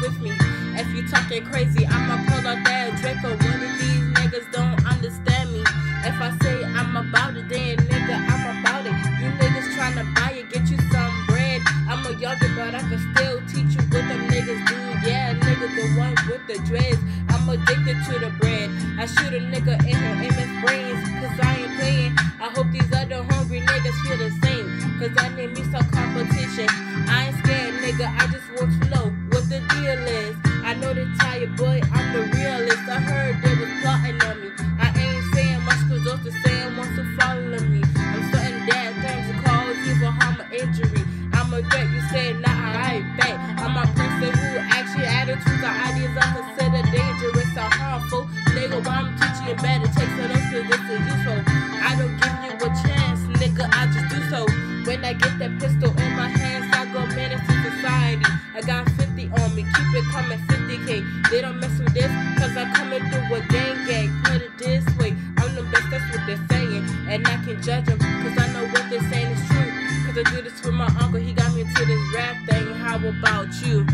with me. If you talking crazy, I'ma pull out that Draco. One of these niggas don't understand me. If I say I'm about it, then nigga, I'm about it. You niggas tryna buy it, get you some bread. I'm a youngin', but I can still teach you what them niggas do. Yeah, nigga, the one with the dreads. I'm addicted to the bread. I shoot a nigga in her his brains, cause I ain't playing. I hope these other hungry niggas feel the same. Cause I need me some competition. I ain't scared, nigga, I just want to I know the tired boy, I'm the realist. I heard they was plotting on me. I ain't saying much cause those the saying wants to follow me. I'm starting bad things to cause evil harm or injury. I'm a threat, you say nah, I ain't bet. I'm a person who actually attitudes or ideas I consider dangerous or harmful. Nigga, why I'm teaching you better, take so cause this is useful. I don't give you a chance, nigga, I just do so. When I get that pistol in my hands, society. I got 50 on me, keep it coming 50k. They don't mess with this, cause I'm coming through a gang gang. Put it this way, I'm the best, that's what they're saying. And I can judge them, cause I know what they're saying is true. Cause I do this with my uncle, he got me into this rap thing. How about you?